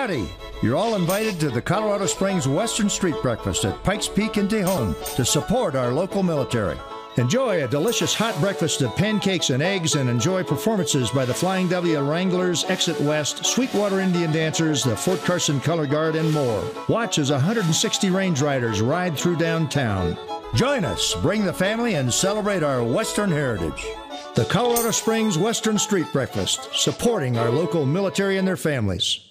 Howdy! You're all invited to the Colorado Springs Western Street Breakfast at Pikes Peak in Tejon to support our local military. Enjoy a delicious hot breakfast of pancakes and eggs and enjoy performances by the Flying W Wranglers, Exit West, Sweetwater Indian Dancers, the Fort Carson Color Guard, and more. Watch as 160 Range Riders ride through downtown. Join us, bring the family, and celebrate our Western heritage. The Colorado Springs Western Street Breakfast, supporting our local military and their families.